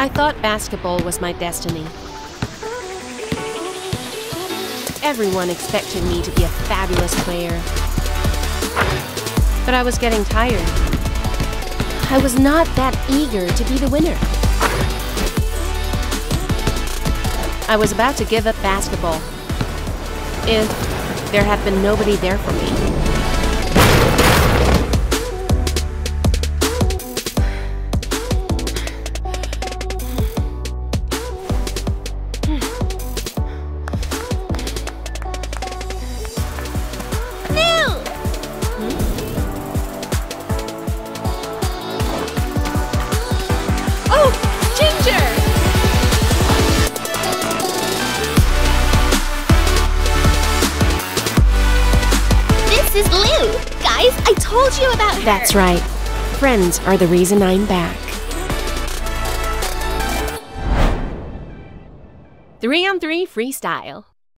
I thought basketball was my destiny. Everyone expected me to be a fabulous player. But I was getting tired. I was not that eager to be the winner. I was about to give up basketball if there had been nobody there for me. Is Liu! Guys, I told you about her! That's right. Friends are the reason I'm back. Three on three freestyle.